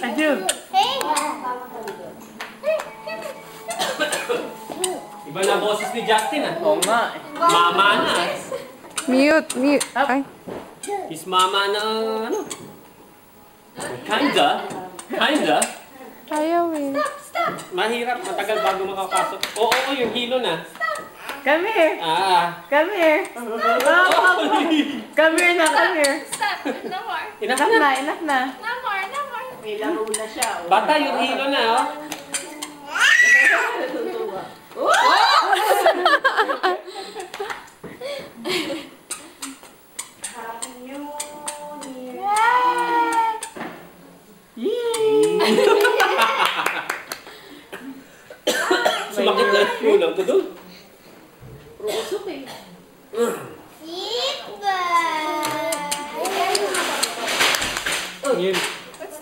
Ayun. Iba na boses ni Justin ah. Oo nga. eh. Mama na. Mute, mute. Ay. His mama na ano. Kinda. Kinda. Ayaw eh. Mahirap, matagal bago makapasok. Oo, oo, yung hilo na. Come here. Ah. Come here. Come here na, come here. Stop. No more. Enough na, enough na. No more. No more. May laro na siya. oh. Bata, yung hilo na, oh. Sumakit na yung ulam ko doon. Yun.